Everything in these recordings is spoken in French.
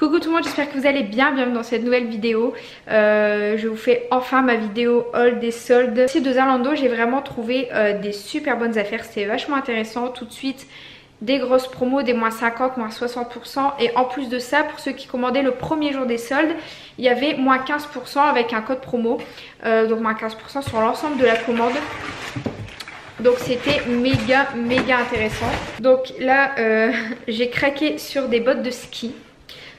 Coucou tout le monde, j'espère que vous allez bien, bienvenue dans cette nouvelle vidéo. Euh, je vous fais enfin ma vidéo haul des soldes. Ici de Zalando, j'ai vraiment trouvé euh, des super bonnes affaires, c'était vachement intéressant. Tout de suite, des grosses promos, des moins 50, moins 60%. Et en plus de ça, pour ceux qui commandaient le premier jour des soldes, il y avait moins 15% avec un code promo. Euh, donc moins 15% sur l'ensemble de la commande. Donc c'était méga méga intéressant. Donc là j'ai craqué sur des bottes de ski.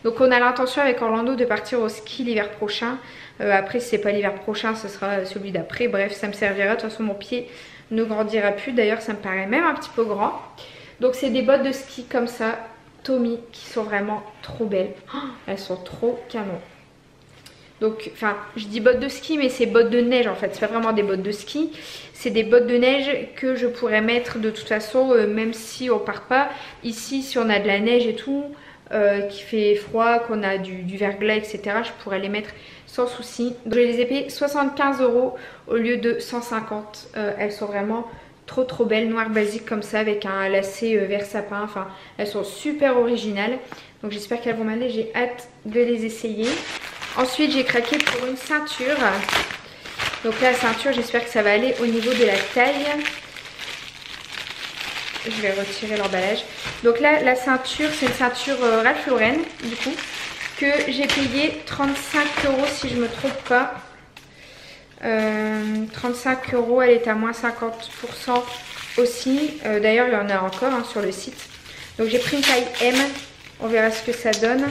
Donc on a l'intention avec Orlando de partir au ski l'hiver prochain. Euh, après si c'est pas l'hiver prochain ce sera celui d'après. Bref ça me servira. De toute façon mon pied ne grandira plus. D'ailleurs ça me paraît même un petit peu grand. Donc c'est des bottes de ski comme ça. Tommy qui sont vraiment trop belles. Oh, elles sont trop canon. Donc, enfin, je dis bottes de ski, mais c'est bottes de neige en fait. C'est pas vraiment des bottes de ski. C'est des bottes de neige que je pourrais mettre de toute façon, euh, même si on part pas. Ici, si on a de la neige et tout, euh, qui fait froid, qu'on a du, verglas, etc. Je pourrais les mettre sans souci. je les ai payées 75 euros au lieu de 150. Euh, elles sont vraiment trop trop belles, noires basiques comme ça avec un lacet euh, vert sapin. Enfin, elles sont super originales. Donc j'espère qu'elles vont m'aller. J'ai hâte de les essayer. Ensuite, j'ai craqué pour une ceinture. Donc la ceinture, j'espère que ça va aller au niveau de la taille. Je vais retirer l'emballage. Donc là, la ceinture, c'est une ceinture euh, Ralph Lauren, du coup, que j'ai payé 35 euros si je me trompe pas. 35 euh, euros, elle est à moins 50% aussi. Euh, d'ailleurs, il y en a encore hein, sur le site. Donc j'ai pris une taille M. On verra ce que ça donne.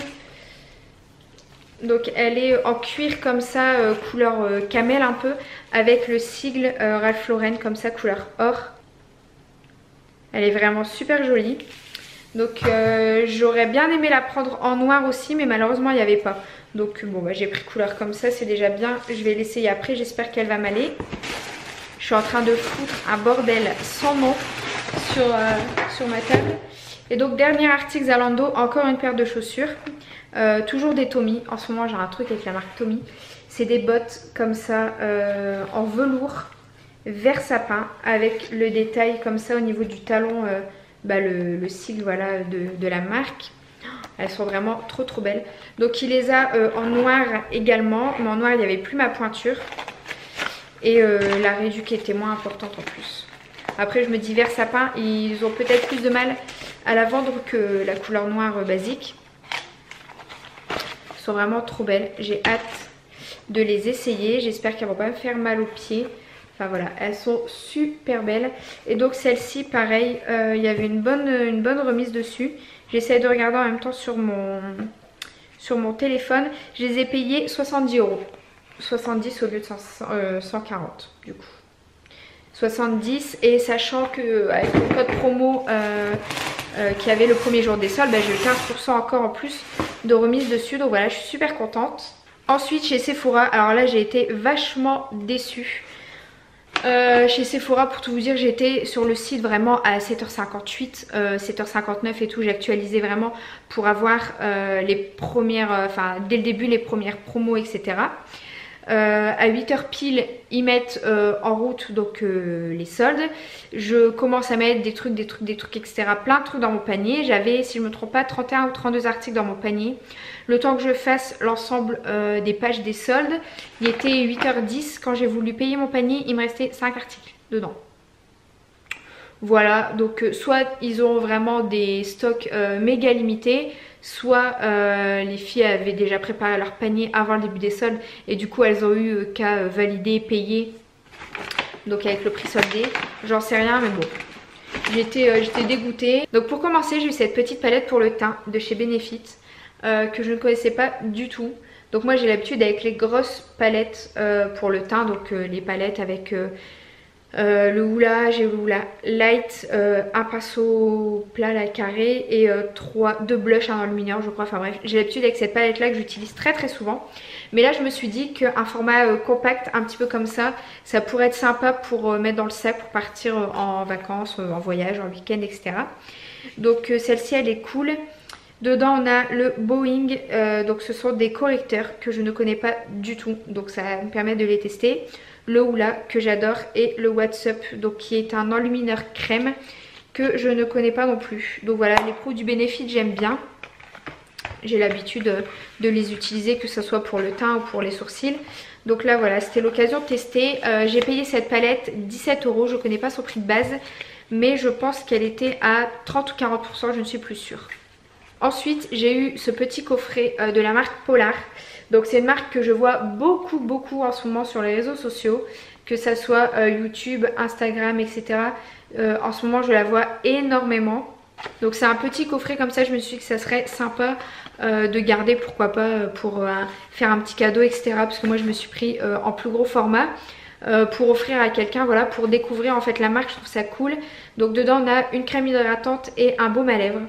Donc elle est en cuir comme ça, couleur camel un peu, avec le sigle Ralph Lauren comme ça, couleur or. Elle est vraiment super jolie. Donc euh, j'aurais bien aimé la prendre en noir aussi mais malheureusement il n'y avait pas. Donc bon bah j'ai pris couleur comme ça c'est déjà bien. Je vais l'essayer après j'espère qu'elle va m'aller. Je suis en train de foutre un bordel sans sur, euh, sur ma table. Et donc dernier article Zalando, encore une paire de chaussures. Euh, toujours des Tommy. En ce moment j'ai un truc avec la marque Tommy. C'est des bottes comme ça en velours vert sapin avec le détail comme ça au niveau du talon, euh, bah, le, sigle voilà, de, la marque. Elles sont vraiment trop trop belles. Donc il les a euh, en noir également, mais en noir il n'y avait plus ma pointure. Et euh, la réduction était moins importante en plus. Après je me dis vert sapin, ils ont peut-être plus de mal à la vendre que la couleur noire basique. Elles sont vraiment trop belles. J'ai hâte de les essayer. J'espère qu'elles vont pas me faire mal aux pieds. Enfin voilà, elles sont super belles. Et donc celle-ci, pareil, euh, il y avait une bonne, remise dessus. J'essaie de regarder en même temps sur mon, téléphone. Je les ai payées 70 euros. 70 au lieu de 140 euh, du coup. 70 et sachant que avec le code promo euh, qui avait le premier jour des soldes, bah, j'ai eu 15% encore en plus de remise dessus. Donc voilà, je suis super contente. Ensuite chez Sephora, alors là j'ai été vachement déçue. Euh, chez Sephora pour tout vous dire j'étais sur le site vraiment à 7h58 7h59 euh, et tout. J'ai actualisé vraiment pour avoir euh, les premières enfin dès le début les premières promos etc euh, à 8h pile, ils mettent euh, en route donc euh, les soldes. Je commence à mettre des trucs, des trucs, des trucs, etc. Plein de trucs dans mon panier. J'avais, si je ne me trompe pas, 31 ou 32 articles dans mon panier. Le temps que je fasse l'ensemble des pages des soldes, il était 8h10. Quand j'ai voulu payer mon panier, il me restait 5 articles dedans. Voilà, donc soit ils ont vraiment des stocks méga limités, soit euh, les filles avaient déjà préparé leur panier avant le début des soldes et du coup elles ont eu euh, qu'à euh, valider, payer donc avec le prix soldé, j'en sais rien mais bon j'étais dégoûtée. Donc pour commencer j'ai eu cette petite palette pour le teint de chez Benefit que je ne connaissais pas du tout. Donc moi j'ai l'habitude avec les grosses palettes pour le teint, donc les palettes avec euh, le hula, j'ai le hula light, euh, un pinceau plat la carré et euh, trois, deux blushs, un lumineur je crois. Enfin bref, j'ai l'habitude avec cette palette là que j'utilise très très souvent. Mais là je me suis dit qu'un format compact un petit peu comme ça, ça pourrait être sympa pour mettre dans le sac pour partir en vacances, en voyage, en week-end, etc. Donc celle-ci elle est cool. Dedans on a le Boeing, donc ce sont des correcteurs que je ne connais pas du tout. Donc ça me permet de les tester le Hula que j'adore et le WhatsApp donc qui est un enlumineur crème que je ne connais pas non plus. Donc voilà les produits bénéfices j'aime bien. j'ai l'habitude de les utiliser que ce soit pour le teint ou pour les sourcils. Donc là voilà, c'était l'occasion de tester. Euh, j'ai payé cette palette 17 euros, je ne connais pas son prix de base, mais je pense qu'elle était à 30 ou 40%, je ne suis plus sûre. Ensuite, j'ai eu ce petit coffret euh, de la marque Polar. Donc c'est une marque que je vois beaucoup beaucoup en ce moment sur les réseaux sociaux, que ça soit euh, YouTube, Instagram, etc. en ce moment je la vois énormément. Donc c'est un petit coffret comme ça, je me suis dit que ça serait sympa euh, de garder, pourquoi pas, euh, pour euh, faire un petit cadeau, etc. Parce que moi je me suis pris en plus gros format. pour offrir à quelqu'un, voilà, pour découvrir en fait la marque, je trouve ça cool. Donc dedans on a une crème hydratante et un baume à lèvres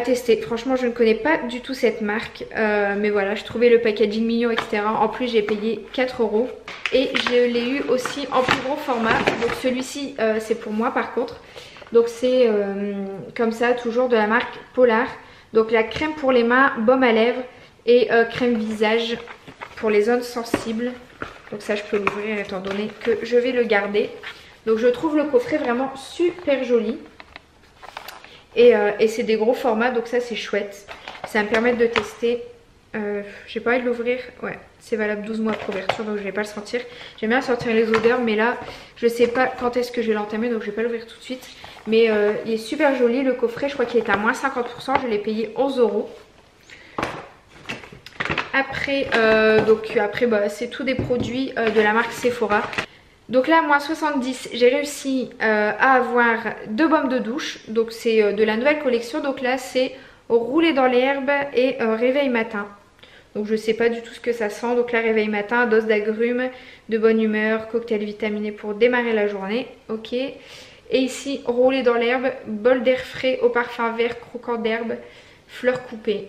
tester. Franchement je ne connais pas du tout cette marque, mais voilà, je trouvais le packaging mignon, etc. En plus j'ai payé 4 euros et je l'ai eu aussi en plus gros format. Donc celui-ci c'est pour moi par contre. Donc c'est comme ça, toujours de la marque Polar. Donc la crème pour les mains, baume à lèvres et euh, crème visage pour les zones sensibles. Donc ça je peux l'ouvrir étant donné que je vais le garder. Donc je trouve le coffret vraiment super joli. Et, euh, c'est des gros formats donc ça c'est chouette. Ça me permettre de tester. Euh, J'ai pas envie de l'ouvrir. Ouais, c'est valable 12 mois de couverture donc je vais pas le sentir. J'aime bien sortir les odeurs mais là je sais pas quand est-ce que je vais l'entamer donc je vais pas l'ouvrir tout de suite. Mais euh, il est super joli le coffret, je crois qu'il est à moins 50%, je l'ai payé 11 euros. Après, donc après bah, c'est tous des produits de la marque Sephora. Donc là, moins 70, j'ai réussi à avoir deux baumes de douche. Donc c'est de la nouvelle collection. Donc là, c'est rouler dans l'herbe et réveil matin. Donc je sais pas du tout ce que ça sent. Donc là, réveil matin, dose d'agrumes, de bonne humeur, cocktail vitaminé pour démarrer la journée. Ok. Et ici, roulé dans l'herbe, bol d'air frais au parfum vert, croquant d'herbe, fleurs coupées.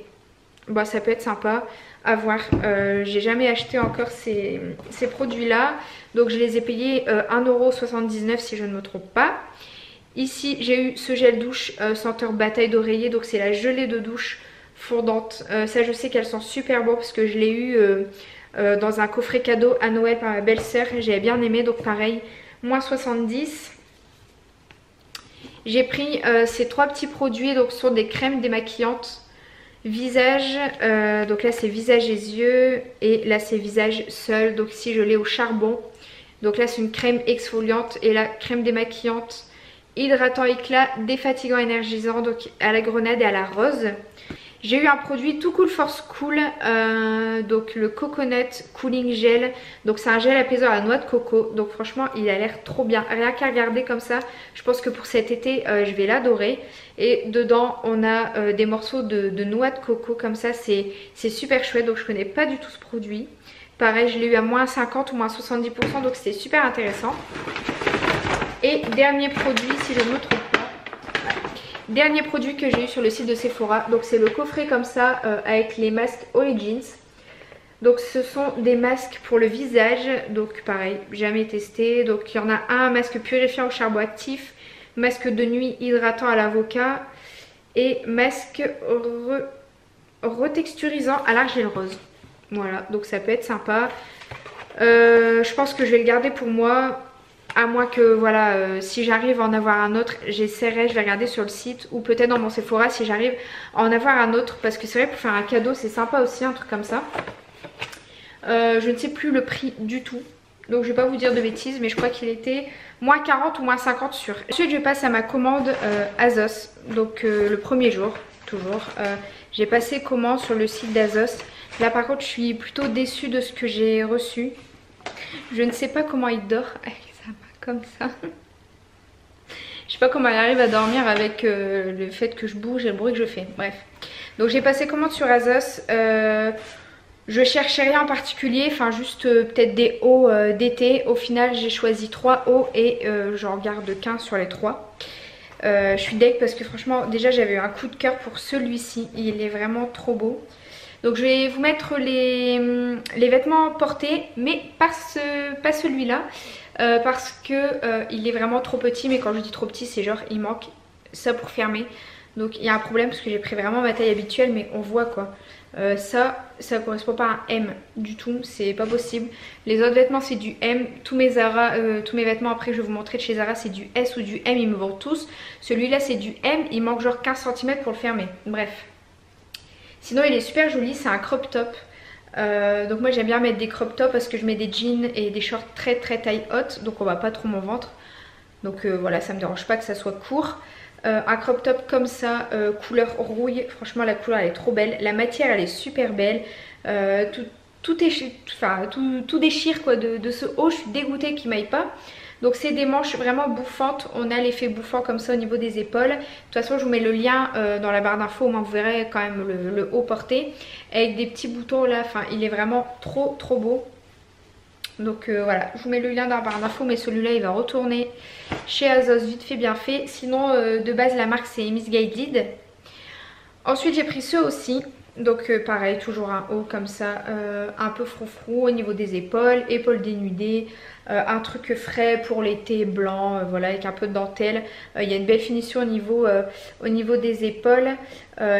Bon, ça peut être sympa à voir. Euh, j'ai jamais acheté encore ces, produits-là. Donc je les ai payés 1,79€ euh, si je ne me trompe pas. Ici, j'ai eu ce gel douche euh, senteur bataille d'oreiller. Donc c'est la gelée de douche fondante. ça, je sais qu'elle sent super bon parce que je l'ai eu dans un coffret cadeau à Noël par ma belle-sœur. J'avais bien aimé. Donc pareil, moins 70. J'ai pris ces trois petits produits, donc ce sont des crèmes démaquillantes visage, euh, donc là c'est visage et yeux et là c'est visage seul, donc ici je l'ai au charbon. Donc là c'est une crème exfoliante et la crème démaquillante hydratant éclat, défatigant énergisant, donc à la grenade et à la rose. J'ai eu un produit tout cool force cool, euh, donc le coconut cooling gel. Donc c'est un gel apaisant à noix de coco. Donc franchement il a l'air trop bien. Rien qu'à regarder comme ça, je pense que pour cet été euh, je vais l'adorer. Et dedans on a euh, des morceaux de, de, noix de coco comme ça, c'est super chouette. Donc je connais pas du tout ce produit. Pareil je l'ai eu à moins 50 ou moins 70% donc c'était super intéressant. Et dernier produit si je ne me trompe Dernier produit que j'ai eu sur le site de Sephora, donc c'est le coffret comme ça euh, avec les masques Origins. Donc ce sont des masques pour le visage, donc pareil, jamais testé. Donc il y en a un masque purifiant au charbon actif, masque de nuit hydratant à l'avocat et masque retexturisant à l'argile rose. Voilà, donc ça peut être sympa. Euh, je pense que je vais le garder pour moi à moins que voilà euh, si j'arrive à en avoir un autre j'essaierai je vais regarder sur le site ou peut-être dans mon Sephora si j'arrive à en avoir un autre parce que c'est vrai pour faire un cadeau c'est sympa aussi un truc comme ça. Euh, je ne sais plus le prix du tout. Donc je vais pas vous dire de bêtises mais je crois qu'il était moins 40 ou moins 50 sur. Ensuite je passe à ma commande euh, Azos donc le premier jour toujours j'ai passé commande sur le site d'Azos là par contre je suis plutôt déçue de ce que j'ai reçu. Je ne sais pas comment il dort comme ça. Je sais pas comment elle arrive à dormir avec euh, le fait que je bouge et le bruit que je fais. Bref. Donc j'ai passé commande sur Azos. Euh, je cherchais rien en particulier, enfin juste euh, peut-être des hauts d'été. Au final j'ai choisi 3 hauts et j'en garde qu'un sur les 3. je suis deck parce que franchement déjà j'avais eu un coup de cœur pour celui-ci. Il est vraiment trop beau. Donc je vais vous mettre les, les vêtements portés mais pas celui-là. Euh, parce que euh, il est vraiment trop petit mais quand je dis trop petit c'est genre il manque ça pour fermer. Donc il y a un problème parce que j'ai pris vraiment ma taille habituelle mais on voit quoi. Euh, ça ça correspond pas à un M du tout c'est pas possible. Les autres vêtements c'est du M. Tous mes Zara tous mes vêtements après je vais vous montrer de chez Zara c'est du S ou du M ils me vendent tous. Celui là c'est du M il manque genre 15 cm pour le fermer. Bref. Sinon il est super joli, c'est un crop top. Euh, donc moi j'aime bien mettre des crop tops parce que je mets des jeans et des shorts très très taille haute. Donc on va pas trop mon ventre. Donc euh, voilà, ça me dérange pas que ça soit court. Euh, un crop top comme ça, couleur rouille. Franchement la couleur elle est trop belle. La matière elle est super belle. tout, tout, déchire quoi de, de, ce haut. Je suis dégoûtée qu'il m'aille pas. Donc c'est des manches vraiment bouffantes. On a l'effet bouffant comme ça au niveau des épaules. De toute façon je vous mets le lien euh, dans la barre d'infos. Au moins vous verrez quand même le, haut porté. Avec des petits boutons là. Enfin il est vraiment trop trop beau. Donc euh, voilà, je vous mets le lien dans la barre d'infos, mais celui-là il va retourner chez Azos vite fait bien fait. Sinon euh, de base la marque c'est Miss Guided. Ensuite j'ai pris ceux aussi. Donc pareil, toujours un haut comme ça, un peu froufrou au niveau des épaules, épaules dénudées, euh, un truc frais pour l'été blanc, euh, voilà, avec un peu de dentelle. Euh, il y a une belle finition au niveau, au niveau des épaules.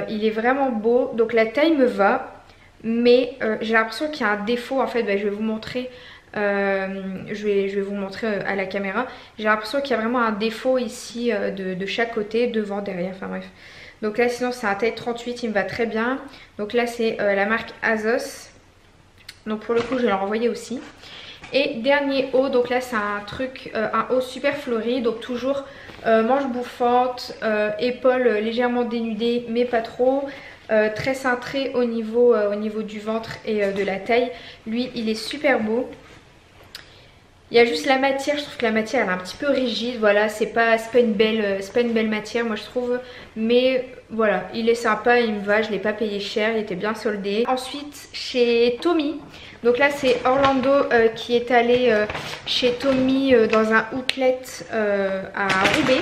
il est vraiment beau. Donc la taille me va, mais j'ai l'impression qu'il y a un défaut. En fait, bah, je vais vous montrer. je, vais, je vais vous montrer à la caméra. J'ai l'impression qu'il y a vraiment un défaut ici de, chaque côté, devant, derrière, enfin bref. Donc là sinon c'est un taille 38, il me va très bien. Donc là c'est la marque Azos. Donc pour le coup je vais le renvoyer aussi. Et dernier haut, donc là c'est un truc, euh, un haut super fleuri, donc toujours euh, manche bouffante, euh, épaules légèrement dénudées mais pas trop. très cintré au niveau, au niveau du ventre et de la taille. Lui il est super beau. Il y a juste la matière, je trouve que la matière elle est un petit peu rigide, voilà, c'est pas, pas, une belle, pas une belle matière moi je trouve. Mais voilà, il est sympa, il me va, je l'ai pas payé cher, il était bien soldé. Ensuite chez Tommy, donc là c'est Orlando euh, qui est allé euh, chez Tommy euh, dans un outlet à Roubaix.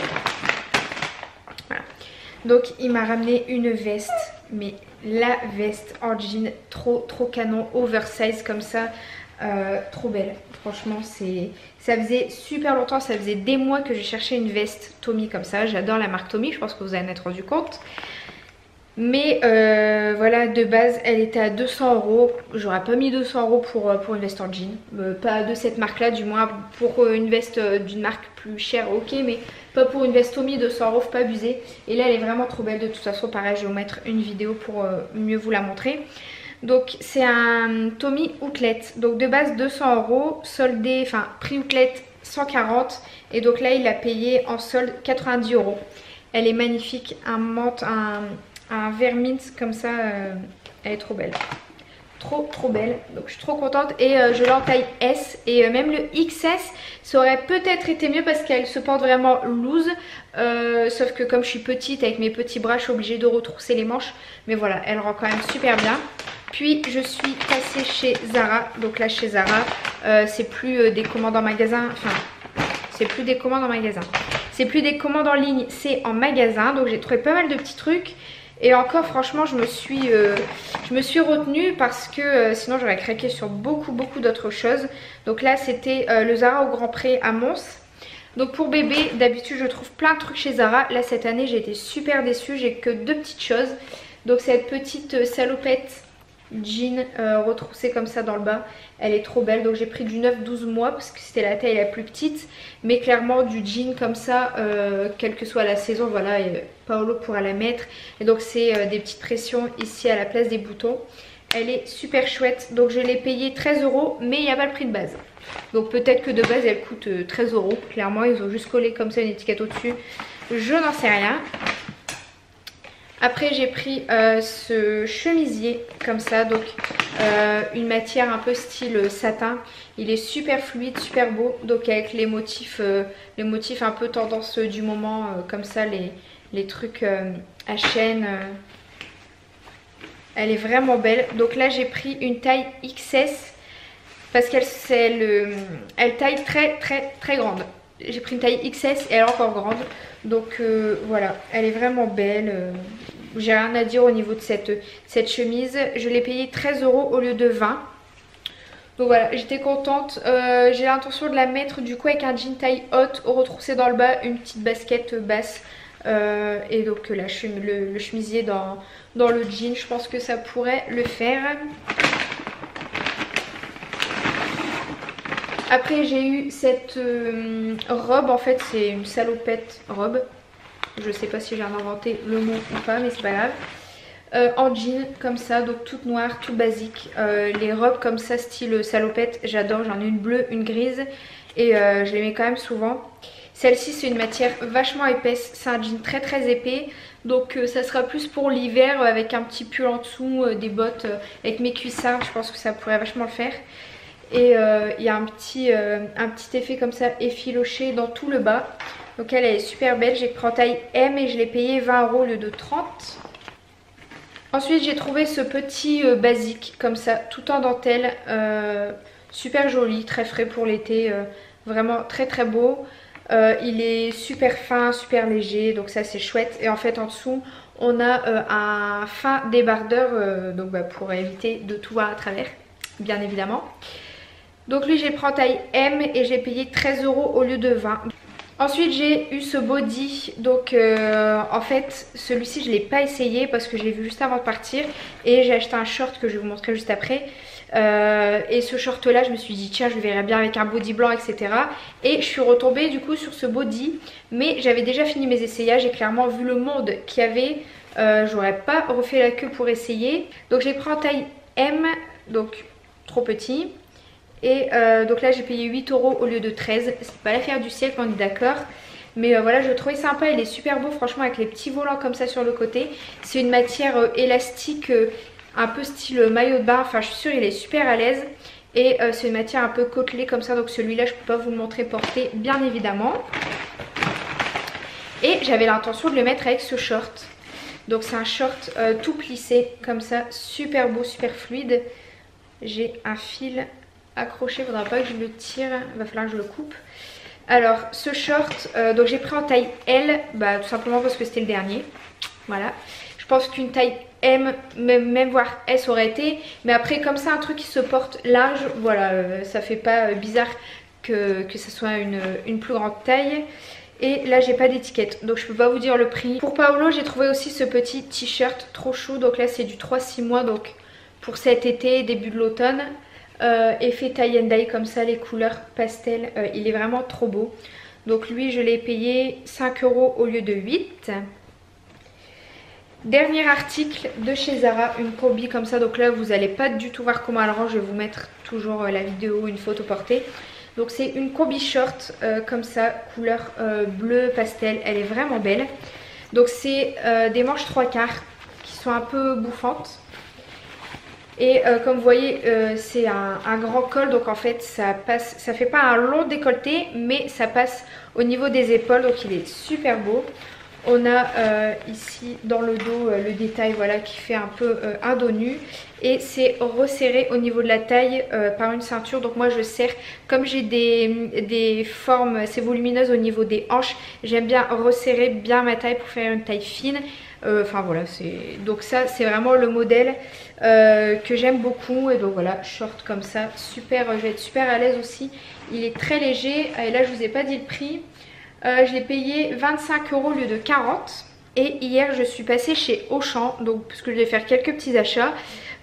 Donc il m'a ramené une veste, mais la veste en jean trop trop canon, oversize comme ça. Trop belle, franchement c'est ça faisait super longtemps, ça faisait des mois que j'ai cherché une veste Tommy comme ça, j'adore la marque Tommy, je pense que vous en êtes rendu compte mais euh, voilà, de base, elle était à 200 euros. J'aurais pas mis 200 euros pour, euh, pour une veste en jean. Euh, pas de cette marque-là, du moins pour une veste d'une marque plus chère, ok. Mais pas pour une veste Tommy, 200 euros, pas abuser. Et là, elle est vraiment trop belle. De toute façon, pareil, je vais vous mettre une vidéo pour mieux vous la montrer. Donc, c'est un Tommy Outlet. Donc, de base, 200 euros. Soldé, enfin, prix Outlet 140. Et donc là, il a payé en solde 90 euros. Elle est magnifique. Un menthe, un un vermint comme ça. Euh, elle est trop belle. Trop trop belle. Donc je suis trop contente. Et euh, je l'ai en taille S. Et euh, même le XS, ça aurait peut-être été mieux parce qu'elle se porte vraiment loose. sauf que comme je suis petite, avec mes petits bras, je suis obligée de retrousser les manches. Mais voilà, elle rend quand même super bien. Puis je suis passée chez Zara. Donc là chez Zara, c'est plus des commandes en magasin. Enfin, c'est plus des commandes en magasin. C'est plus des commandes en ligne, c'est en magasin. Donc j'ai trouvé pas mal de petits trucs. Et encore franchement je me suis, euh, retenue parce que euh, sinon j'aurais craqué sur beaucoup beaucoup d'autres choses. Donc là c'était euh, le Zara au Grand Pré à Mons. Donc pour bébé d'habitude je trouve plein de trucs chez Zara. Là cette année j'ai été super déçue, j'ai que deux petites choses. Donc cette petite salopette jean euh, retroussée comme ça dans le bas. Elle est trop belle. Donc j'ai pris du 9-12 mois parce que c'était la taille la plus petite. Mais clairement du jean comme ça, euh, quelle que soit la saison, voilà, Paolo pourra la mettre. Et donc c'est euh, des petites pressions ici à la place des boutons. Elle est super chouette. Donc je l'ai payée 13 euros mais il n'y a pas le prix de base. Donc peut-être que de base elle coûte 13 euros. Clairement ils ont juste collé comme ça une étiquette au-dessus. Je n'en sais rien. Après j'ai pris euh, ce chemisier comme ça, donc euh, une matière un peu style satin. Il est super fluide, super beau, donc avec les motifs, euh, les motifs un peu tendance du moment, comme ça les, les trucs à chaîne. Elle est vraiment belle. Donc là j'ai pris une taille XS parce qu'elle elle taille très très très grande. J'ai pris une taille XS et elle est encore grande. Donc voilà, elle est vraiment belle. Euh, j'ai rien à dire au niveau de cette, cette chemise. Je l'ai payée 13 euros au lieu de 20. Donc voilà, j'étais contente. Euh, j'ai l'intention de la mettre du coup avec un jean taille haute, au retroussé dans le bas, une petite basket basse. et donc la le, le, chemisier dans, dans le jean, je pense que ça pourrait le faire. Après j'ai eu cette euh, robe, en fait c'est une salopette robe. Je sais pas si j'ai inventé le mot ou pas mais c'est pas grave. en jean comme ça, donc toute noire, tout basique. les robes comme ça, style salopette, j'adore. J'en ai une bleue, une grise et je les mets quand même souvent. Celle-ci c'est une matière vachement épaisse, c'est un jean très très épais. Donc ça sera plus pour l'hiver avec un petit pull en dessous, des bottes avec mes cuissards, je pense que ça pourrait vachement le faire. Et il y a un petit, un petit effet comme ça effiloché dans tout le bas. Donc elle, est super belle. J'ai pris en taille M et je l'ai payé 20 euros au lieu de 30. Ensuite j'ai trouvé ce petit euh, basique comme ça, tout en dentelle. Euh, super joli, très frais pour l'été. Euh, vraiment très très beau. il est super fin, super léger, donc ça c'est chouette. Et en fait en dessous on a un fin débardeur donc bah, pour éviter de tout voir à travers, bien évidemment. Donc lui j'ai pris en taille M et j'ai payé 13 euros au lieu de 20. Ensuite j'ai eu ce body, donc euh, en fait celui-ci je ne l'ai pas essayé parce que je l'ai vu juste avant de partir et j'ai acheté un short que je vais vous montrer juste après. Euh, et ce short là je me suis dit tiens je le verrai bien avec un body blanc etc. Et je suis retombée du coup sur ce body mais j'avais déjà fini mes essayages et clairement vu le monde qu'il y avait euh, j'aurais pas refait la queue pour essayer. Donc j'ai pris en taille M donc trop petit. Et euh, donc là j'ai payé 8 euros au lieu de 13. C'est pas l'affaire du siècle, on est d'accord. Mais euh, voilà, je le trouvais sympa, il est super beau franchement avec les petits volants comme ça sur le côté. C'est une matière euh, élastique, un peu style maillot de bain. Enfin je suis sûre il est super à l'aise. Et c'est une matière un peu côtelée comme ça, donc celui-là je peux pas vous le montrer porté bien évidemment. Et j'avais l'intention de le mettre avec ce short. Donc c'est un short tout plissé comme ça, super beau, super fluide. J'ai un fil accroché, faudra pas que je le tire, il va falloir que je le coupe. Alors ce short, euh, donc j'ai pris en taille L, bah, tout simplement parce que c'était le dernier. Voilà. Je pense qu'une taille M, même, même voire S aurait été. Mais après comme ça un truc qui se porte large, voilà, euh, ça fait pas euh, bizarre que, que ça soit une, une plus grande taille. Et là j'ai pas d'étiquette donc je peux pas vous dire le prix. Pour Paolo j'ai trouvé aussi ce petit t-shirt trop chou. Donc là c'est du 3-6 mois donc pour cet été, début de l'automne. Euh, effet tie and dye comme ça, les couleurs pastel. Euh, il est vraiment trop beau. Donc lui, je l'ai payé 5 euros au lieu de 8. Dernier article de chez Zara, une combi comme ça. Donc là, vous n'allez pas du tout voir comment elle range. Je vais vous mettre toujours euh, la vidéo, une photo portée. Donc c'est une combi short comme ça, couleur bleu pastel. Elle est vraiment belle. Donc c'est des manches 3 quarts qui sont un peu bouffantes. Et euh, comme vous voyez, euh, c'est un, grand col, donc en fait ça passe, ça fait pas un long décolleté, mais ça passe au niveau des épaules, donc il est super beau. On a euh, ici dans le dos le détail voilà, qui fait un peu un dos nu. Et c'est resserré au niveau de la taille par une ceinture. Donc moi je serre comme j'ai des, des, formes assez volumineuses au niveau des hanches j'aime bien resserrer bien ma taille pour faire une taille fine enfin voilà c'est donc ça c'est vraiment le modèle euh, que j'aime beaucoup. Et donc voilà short comme ça super je vais être super à l'aise aussi. Il est très léger. Et là je vous ai pas dit le prix. Euh, je l'ai payé 25 euros au lieu de 40 et hier je suis passée chez Auchan donc parce que je vais faire quelques petits achats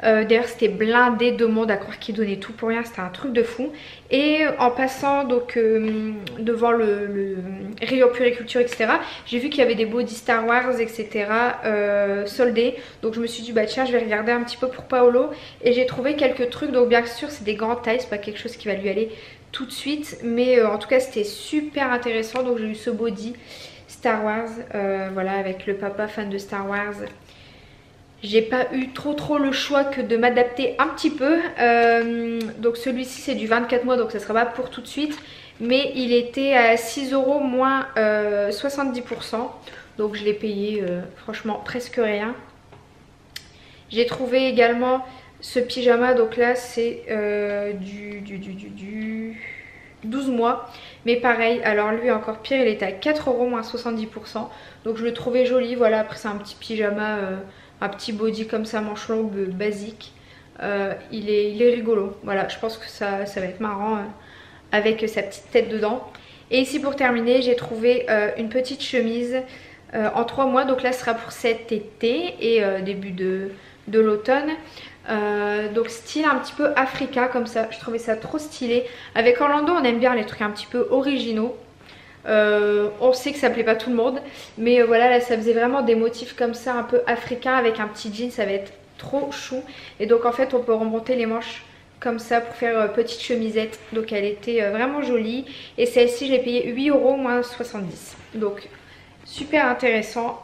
euh, d'ailleurs c'était blindé de monde à croire qu'ils donnaient tout pour rien, c'était un truc de fou. Et en passant donc euh, devant le, le, rayon puriculture etc. J'ai vu qu'il y avait des body Star Wars etc. Euh, soldés. Donc je me suis dit bah tiens je vais regarder un petit peu pour Paolo. Et j'ai trouvé quelques trucs donc bien sûr c'est des grandes tailles, c'est pas quelque chose qui va lui aller tout de suite. Mais en tout cas c'était super intéressant donc j'ai eu ce body Star Wars voilà avec le papa fan de Star Wars j'ai pas eu trop trop le choix que de m'adapter un petit peu. Euh, donc celui-ci c'est du 24 mois donc ça sera pas pour tout de suite. Mais il était à 6 euros moins 70%. Euh, donc je l'ai payé euh, franchement presque rien. J'ai trouvé également ce pyjama. Donc là c'est du, du, du, du, 12 mois. Mais pareil, alors lui encore pire, il était à 4 euros moins 70%. Donc je le trouvais joli. Voilà, après c'est un petit pyjama un petit body comme ça, manche longue, basique. Euh, il, est, rigolo. Voilà, je pense que ça, ça va être marrant euh, avec sa petite tête dedans. Et ici pour terminer, j'ai trouvé euh, une petite chemise en trois mois. Donc là, ce sera pour cet été et début de, de l'automne. donc style un petit peu Africa comme ça. Je trouvais ça trop stylé. Avec Orlando, on aime bien les trucs un petit peu originaux. Euh, on sait que ça plaît pas tout le monde, mais euh, voilà, là ça faisait vraiment des motifs comme ça, un peu africains avec un petit jean, ça va être trop chou. Et donc en fait, on peut remonter les manches comme ça pour faire euh, petite chemisette. Donc elle était vraiment jolie. Et celle-ci, je l'ai payée 8 euros moins 70. Donc super intéressant.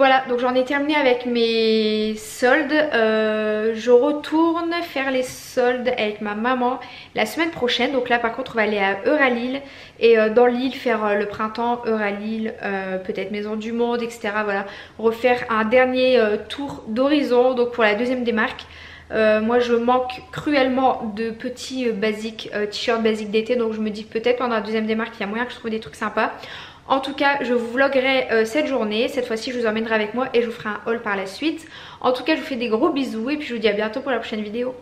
Voilà, donc j'en ai terminé avec mes soldes. Euh, je retourne faire les soldes avec ma maman la semaine prochaine. Donc là par contre on va aller à Euralille et euh, dans l'île faire euh, le printemps, Euralille, peut-être Maison du Monde, etc. Voilà, refaire un dernier tour d'horizon donc pour la deuxième démarque. moi je manque cruellement de petits basiques, t-shirts basiques d'été donc je me dis peut-être pendant la deuxième démarque il y a moyen que je trouve des trucs sympas. En tout cas, je vous vloguerai euh, cette journée. Cette fois-ci, je vous emmènerai avec moi et je vous ferai un haul par la suite. En tout cas, je vous fais des gros bisous et puis je vous dis à bientôt pour la prochaine vidéo.